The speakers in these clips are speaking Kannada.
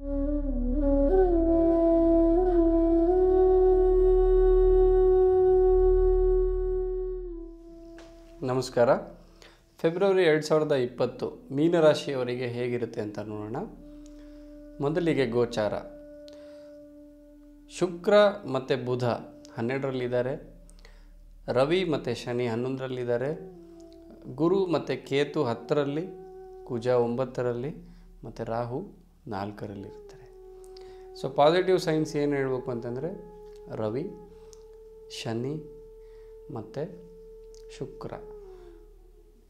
ನಮಸ್ಕಾರ. ಫೆಬ್ರವರಿ ಎರಡು ಸಾವಿರದ ಇಪ್ಪತ್ತು ಮೀನರಾಶಿಯವರಿಗೆ ಹೇಗಿರುತ್ತೆ ಅಂತ ನೋಡೋಣ. ಮೊದಲಿಗೆ ಗೋಚಾರ. ಶುಕ್ರ ಮತ್ತು ಬುಧ ಹನ್ನೆರಡರಲ್ಲಿದ್ದಾರೆ. ರವಿ ಮತ್ತು ಶನಿ ಹನ್ನೊಂದರಲ್ಲಿದ್ದಾರೆ. ಗುರು ಮತ್ತು ಕೇತು ಹತ್ತರಲ್ಲಿ, ಕುಜ ಒಂಬತ್ತರಲ್ಲಿ ಮತ್ತು ರಾಹು ನಾಲ್ಕರಲ್ಲಿರ್ತಾರೆ ಸೊ ಪಾಸಿಟಿವ್ ಸೈನ್ಸ್ ಏನು ಹೇಳಬೇಕು ಅಂತಂದರೆ, ರವಿ, ಶನಿ ಮತ್ತು ಶುಕ್ರ.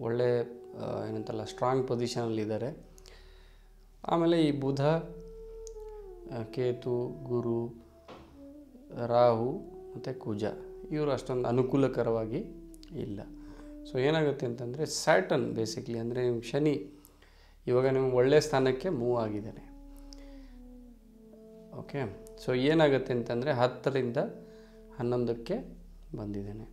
ಒಳ್ಳೆ ಏನಂತಲ್ಲ ಸ್ಟ್ರಾಂಗ್ ಪೊಸಿಷನಲ್ಲಿದ್ದಾರೆ ಆಮೇಲೆ ಈ ಬುಧ ಕೇತು, ಗುರು, ರಾಹು ಮತ್ತು ಕುಜ. ಇವರು ಅಷ್ಟೊಂದು ಅನುಕೂಲಕರವಾಗಿ ಇಲ್ಲ. ಸೊ ಏನಾಗುತ್ತೆ ಅಂತಂದರೆ ಸ್ಯಾಟನ್ ಬೇಸಿಕ್ಲಿ ಅಂದರೆ, ಶನಿ ಇವಾಗ ನೀವು ಒಳ್ಳೆಯ ಸ್ಥಾನಕ್ಕೆ ಮೂವ್ ಆಗಿದ್ದಾನೆ. ಓಕೆ ಸೊ ಏನಾಗುತ್ತೆ ಅಂತಂದರೆ ಹತ್ತರಿಂದ ಹನ್ನೊಂದಕ್ಕೆ ಬಂದಿದ್ದೇನೆ.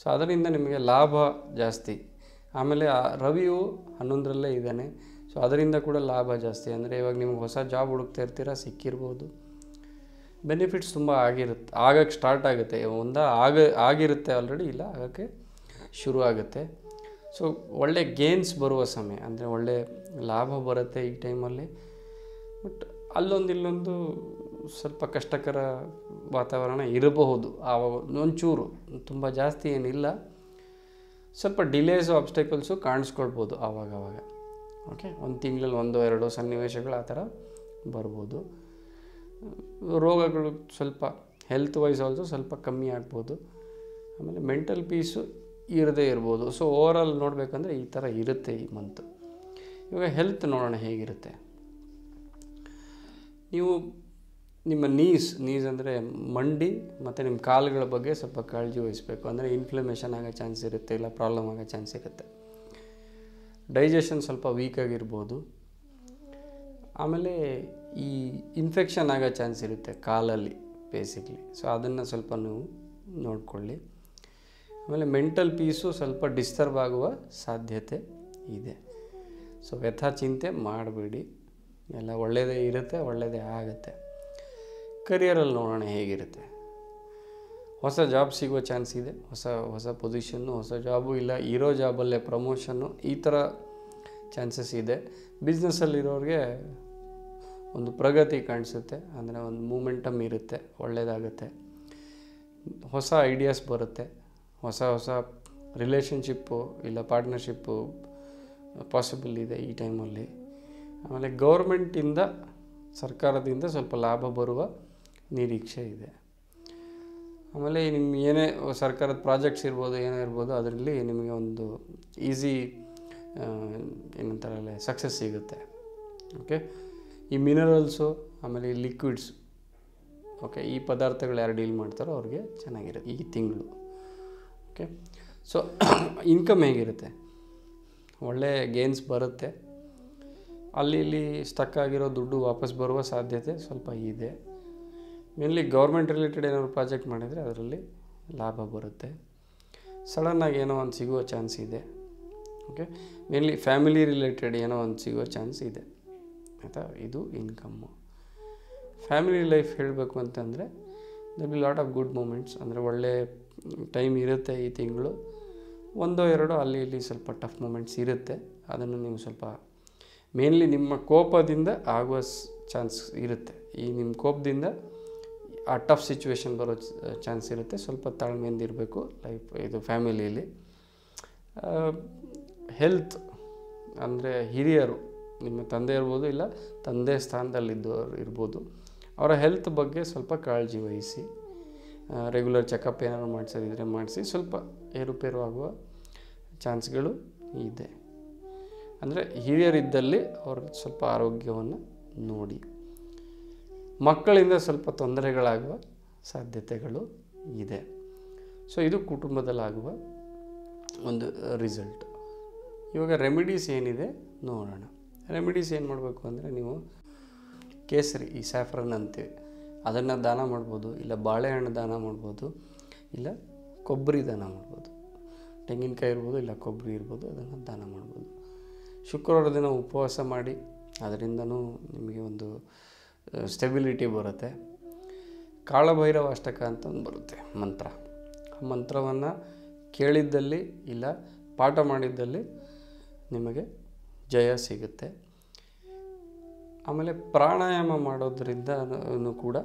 ಸೊ ಅದರಿಂದ ನಿಮಗೆ ಲಾಭ ಜಾಸ್ತಿ. ಆಮೇಲೆ ರವಿಯು ಹನ್ನೊಂದರಲ್ಲೇ ಇದ್ದಾನೆ. ಸೊ ಅದರಿಂದ ಕೂಡ ಲಾಭ ಜಾಸ್ತಿ. ಅಂದರೆ ಇವಾಗ ನಿಮ್ಗೆ ಹೊಸ ಜಾಬ್ ಹುಡುಕ್ತಾ ಇರ್ತೀರಾ, ಸಿಕ್ಕಿರ್ಬೋದು. ಬೆನಿಫಿಟ್ಸ್ ತುಂಬ ಆಗಿರುತ್ತೆ. ಆಗಕ್ಕೆ ಸ್ಟಾರ್ಟ್ ಆಗುತ್ತೆ. ಒಂದು ಆಗ, ಆಗಿರುತ್ತೆ ಆಲ್ರೆಡಿ ಇಲ್ಲ ಆಗೋಕ್ಕೆ ಶುರು ಆಗುತ್ತೆ. ಸೊ ಒಳ್ಳೆ ಗೇನ್ಸ್ ಬರುವ ಸಮಯ. ಅಂದರೆ ಒಳ್ಳೆ ಲಾಭ ಬರುತ್ತೆ ಈ ಟೈಮಲ್ಲಿ. ಬಟ್ ಅಲ್ಲೊಂದು ಇಲ್ಲೊಂದು ಸ್ವಲ್ಪ ಕಷ್ಟಕರ ವಾತಾವರಣ ಇರಬಹುದು. ಆವಾಗ ಒಂಚೂರು, ತುಂಬ ಜಾಸ್ತಿ ಏನಿಲ್ಲ. ಸ್ವಲ್ಪ ಡಿಲೇಸು ಅಬ್ಸ್ಟೇಕಲ್ಸು ಕಾಣಿಸ್ಕೊಳ್ಬೋದು ಆವಾಗವಾಗ. ಆವಾಗ ಓಕೆ ಒಂದು ತಿಂಗಳಲ್ಲಿ ಒಂದು ಎರಡು ಸನ್ನಿವೇಶಗಳು ಆ ಥರ ಬರ್ಬೋದು. ರೋಗಗಳು ಸ್ವಲ್ಪ ಹೆಲ್ತ್ ವೈಸ್ ಆಲ್ಸೋ ಸ್ವಲ್ಪ ಕಮ್ಮಿ ಆಗ್ಬೋದು. ಆಮೇಲೆ ಮೆಂಟಲ್ ಪೀಸು ಇರದೇ ಇರ್ಬೋದು. ಸೊ ಓವರಾಲ್ ನೋಡಬೇಕಂದ್ರೆ ಈ ಥರ ಇರುತ್ತೆ ಈ ಮಂತ್ ಇವಾಗ ಹೆಲ್ತ್ ನೋಡೋಣ ಹೇಗಿರುತ್ತೆ. ನೀವು ನಿಮ್ಮ ನೀಸ್ ನೀಸ್ ಅಂದರೆ ಮಂಡಿ ಮತ್ತು ನಿಮ್ಮ ಕಾಲುಗಳ ಬಗ್ಗೆ ಸ್ವಲ್ಪ ಕಾಳಜಿ ವಹಿಸಬೇಕು. ಅಂದರೆ ಇನ್ಫ್ಲಮೇಷನ್ ಆಗೋ ಚಾನ್ಸ್ ಇರುತ್ತೆ, ಇಲ್ಲ ಪ್ರಾಬ್ಲಮ್ ಆಗೋ ಚಾನ್ಸ್ ಇರುತ್ತೆ. ಡೈಜೆಷನ್ ಸ್ವಲ್ಪ ವೀಕ್ ಆಗಿರ್ಬೋದು. ಆಮೇಲೆ ಈ ಇನ್ಫೆಕ್ಷನ್ ಆಗೋ ಚಾನ್ಸ್ ಇರುತ್ತೆ ಕಾಲಲ್ಲಿ ಬೇಸಿಕ್ಲಿ ಸೊ ಅದನ್ನು ಸ್ವಲ್ಪ ನೀವು ನೋಡಿಕೊಳ್ಳಿ. ಆಮೇಲೆ ಮೆಂಟಲ್ ಪೀಸು ಸ್ವಲ್ಪ ಡಿಸ್ಟರ್ಬ್ ಆಗುವ ಸಾಧ್ಯತೆ ಇದೆ. ಸೊ ವ್ಯಥಾ ಚಿಂತೆ ಮಾಡಬೇಡಿ. ಎಲ್ಲ ಒಳ್ಳೆಯದೇ ಇರುತ್ತೆ ಒಳ್ಳೆಯದೇ ಆಗುತ್ತೆ. ಕರಿಯರಲ್ಲಿ ನೋಡೋಣ ಹೇಗಿರುತ್ತೆ. ಹೊಸ ಜಾಬ್ ಸಿಗೋ ಚಾನ್ಸ್ ಇದೆ. ಹೊಸ ಹೊಸ ಪೊಸಿಷನ್ನು ಹೊಸ ಜಾಬು ಇಲ್ಲ, ಇರೋ ಜಾಬಲ್ಲೇ ಪ್ರಮೋಷನ್ನು ಈ ಥರ ಚಾನ್ಸಸ್ ಇದೆ. ಬಿಸ್ನೆಸ್ಸಲ್ಲಿರೋರಿಗೆ ಒಂದು ಪ್ರಗತಿ ಕಾಣಿಸುತ್ತೆ, ಅಂದರೆ ಒಂದು ಮೂಮೆಂಟಮ್ ಇರುತ್ತೆ ಒಳ್ಳೆಯದಾಗುತ್ತೆ ಹೊಸ ಐಡಿಯಾಸ್ ಬರುತ್ತೆ. ಹೊಸ ಹೊಸ ರಿಲೇಷನ್ಶಿಪ್ಪು ಇಲ್ಲ ಪಾರ್ಟ್ನರ್ಶಿಪ್ಪು ಪಾಸಿಬಲ್ ಇದೆ ಈ ಟೈಮಲ್ಲಿ ಆಮೇಲೆ ಗೌರ್ಮೆಂಟಿಂದ ಸರ್ಕಾರದಿಂದ ಸ್ವಲ್ಪ ಲಾಭ ಬರುವ ನಿರೀಕ್ಷೆ ಇದೆ. ಆಮೇಲೆ ನಿಮ್ಮ ಏನೇ ಸರ್ಕಾರದ ಪ್ರಾಜೆಕ್ಟ್ಸ್ ಇರ್ಬೋದು, ಏನೇ ಇರ್ಬೋದು, ಅದರಲ್ಲಿ ನಿಮಗೆ ಒಂದು ಈಸಿ ಏನಂತಾರಲ್ಲ ಸಕ್ಸಸ್ ಸಿಗುತ್ತೆ. ಓಕೆ ಈ ಮಿನರಲ್ಸು ಆಮೇಲೆ ಈ ಲಿಕ್ವಿಡ್ಸ್ ಓಕೆ ಈ ಪದಾರ್ಥಗಳು ಯಾರು ಡೀಲ್ ಮಾಡ್ತಾರೋ ಅವ್ರಿಗೆ ಚೆನ್ನಾಗಿರುತ್ತೆ ಈ ತಿಂಗಳು. ಓಕೆ ಸೊ ಇನ್ಕಮ್ ಹೇಗಿರುತ್ತೆ? ಒಳ್ಳೆ ಗೇನ್ಸ್ ಬರುತ್ತೆ. ಅಲ್ಲಿ ಇಲ್ಲಿ ಸ್ಟಕ್ ಆಗಿರೋ ದುಡ್ಡು ವಾಪಸ್ ಬರುವ ಸಾಧ್ಯತೆ ಸ್ವಲ್ಪ ಇದೆ. ಮೇನ್ಲಿ ಗೌರ್ಮೆಂಟ್ ರಿಲೇಟೆಡ್ ಏನಾದ್ರು ಪ್ರಾಜೆಕ್ಟ್ ಮಾಡಿದರೆ ಅದರಲ್ಲಿ ಲಾಭ ಬರುತ್ತೆ. ಸಡನ್ನಾಗಿ ಏನೋ ಒಂದು ಸಿಗುವ ಚಾನ್ಸ್ ಇದೆ. ಓಕೆ ಮೇನ್ಲಿ ಫ್ಯಾಮಿಲಿ ರಿಲೇಟೆಡ್ ಏನೋ ಒಂದು ಸಿಗುವ ಚಾನ್ಸ್ ಇದೆ. ಆಯಿತಾ? ಇದು ಇನ್ಕಮ್ಮು ಫ್ಯಾಮಿಲಿ ಲೈಫ್ ಹೇಳಬೇಕು ಅಂತಂದರೆ there be lot of good moments ಅಂದರೆ ಒಳ್ಳೆ ಟೈಮ್ ಇರುತ್ತೆ ಈ ತಿಂಗಳು. ಒಂದೋ ಎರಡೋ ಅಲ್ಲಿ ಇಲ್ಲಿ ಸ್ವಲ್ಪ ಟಫ್ ಮೂಮೆಂಟ್ಸ್ ಇರುತ್ತೆ. ಅದನ್ನು ನೀವು ಸ್ವಲ್ಪ ಮೇನ್ಲಿ ನಿಮ್ಮ ಕೋಪದಿಂದ ಆಗುವ ಚಾನ್ಸ್ ಇರುತ್ತೆ. ಈ ನಿಮ್ಮ ಕೋಪದಿಂದ ಆ ಟಫ್ ಸಿಚುವೇಶನ್ ಬರೋ ಚಾನ್ಸ್ ಇರುತ್ತೆ. ಸ್ವಲ್ಪ ತಾಳ್ಮೆಯಿಂದ ಇರಬೇಕು ಲೈಫ್ ಇದು ಫ್ಯಾಮಿಲಿಯಲ್ಲಿ ಹೆಲ್ತ್ ಅಂದರೆ ಹಿರಿಯರು, ನಿಮ್ಮ ತಂದೆ ಇರ್ಬೋದು ಇಲ್ಲ, ತಂದೆ ಸ್ಥಾನದಲ್ಲಿದ್ದವರು ಇರ್ಬೋದು, ಅವರ ಹೆಲ್ತ್ ಬಗ್ಗೆ ಸ್ವಲ್ಪ ಕಾಳಜಿ ವಹಿಸಿ. ರೆಗ್ಯುಲರ್ ಚೆಕಪ್ ಏನಾದ್ರು ಮಾಡಿಸೋದಿದ್ರೆ ಮಾಡಿಸಿ ಸ್ವಲ್ಪ ಏರುಪೇರು ಆಗುವ ಚಾನ್ಸ್ಗಳು ಇದೆ. ಅಂದರೆ ಹಿರಿಯರಿದ್ದಲ್ಲಿ ಅವ್ರ ಸ್ವಲ್ಪ ಆರೋಗ್ಯವನ್ನು ನೋಡಿ. ಮಕ್ಕಳಿಂದ ಸ್ವಲ್ಪ ತೊಂದರೆಗಳಾಗುವ ಸಾಧ್ಯತೆಗಳು ಇದೆ. ಸೊ ಇದು ಕುಟುಂಬದಲ್ಲಾಗುವ ಒಂದು ರಿಸಲ್ಟ್ ಇವಾಗ ರೆಮಿಡೀಸ್ ಏನಿದೆ ನೋಡೋಣ. ರೆಮಿಡೀಸ್ ಏನು ಮಾಡಬೇಕು ಅಂದರೆ ನೀವು ಕೇಸರಿ, ಈ ಸ್ಯಾಫ್ರನ್ ಅಂತೀವಿ. ಅದನ್ನು ದಾನ ಮಾಡ್ಬೋದು, ಇಲ್ಲ ಬಾಳೆಹಣ್ಣು ದಾನ ಮಾಡ್ಬೋದು, ಇಲ್ಲ ಕೊಬ್ಬರಿ ದಾನ ಮಾಡ್ಬೋದು. ತೆಂಗಿನಕಾಯಿ ಇರ್ಬೋದು, ಇಲ್ಲ ಕೊಬ್ಬರಿ ಇರ್ಬೋದು, ಅದನ್ನು ದಾನ ಮಾಡ್ಬೋದು. ಶುಕ್ರವಾರ ದಿನ ಉಪವಾಸ ಮಾಡಿ, ಅದರಿಂದನೂ ನಿಮಗೆ ಒಂದು ಸ್ಟೆಬಿಲಿಟಿ ಬರುತ್ತೆ. ಕಾಳಭೈರವ ಅಷ್ಟಕ ಅಂತ ಒಂದು ಬರುತ್ತೆ ಮಂತ್ರ. ಆ ಮಂತ್ರವನ್ನು ಕೇಳಿದ್ದಲ್ಲಿ, ಇಲ್ಲ ಪಾಠ ಮಾಡಿದ್ದಲ್ಲಿ ನಿಮಗೆ ಜಯ ಸಿಗುತ್ತೆ. ಆಮೇಲೆ ಪ್ರಾಣಾಯಾಮ ಮಾಡೋದ್ರಿಂದ ಕೂಡ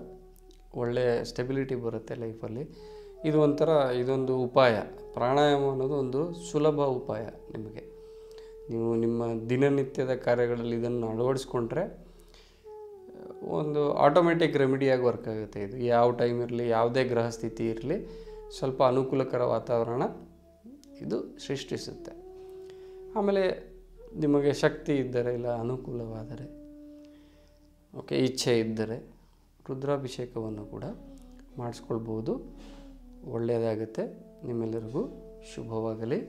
ಒಳ್ಳೆಯ ಸ್ಟೆಬಿಲಿಟಿ ಬರುತ್ತೆ ಲೈಫಲ್ಲಿ ಇದು ಒಂಥರ ಇದೊಂದು ಉಪಾಯ. ಪ್ರಾಣಾಯಾಮ ಅನ್ನೋದು ಒಂದು ಸುಲಭ ಉಪಾಯ ನಿಮಗೆ. ನೀವು ನಿಮ್ಮ ದಿನನಿತ್ಯದ ಕಾರ್ಯಗಳಲ್ಲಿ ಇದನ್ನು ಅಳವಡಿಸ್ಕೊಂಡ್ರೆ ಒಂದು ಆಟೋಮೆಟಿಕ್ ರೆಮಿಡಿಯಾಗಿ ವರ್ಕ್ ಆಗುತ್ತೆ ಇದು. ಯಾವ ಟೈಮ್ ಇರಲಿ, ಯಾವುದೇ ಗ್ರಹ ಸ್ಥಿತಿ ಇರಲಿ, ಸ್ವಲ್ಪ ಅನುಕೂಲಕರ ವಾತಾವರಣ ಇದು ಸೃಷ್ಟಿಸುತ್ತೆ. ಆಮೇಲೆ ನಿಮಗೆ ಶಕ್ತಿ ಇದ್ದರೆ ಇಲ್ಲ ಅನುಕೂಲವಾದರೆ ಓಕೆ ಇಚ್ಛೆ ಇದ್ದರೆ ರುದ್ರಾಭಿಷೇಕವನ್ನು ಕೂಡ ಮಾಡಿಸ್ಕೊಳ್ಬೋದು ಒಳ್ಳೆಯದಾಗುತ್ತೆ ನಿಮ್ಮೆಲ್ಲರಿಗೂ ಶುಭವಾಗಲಿ.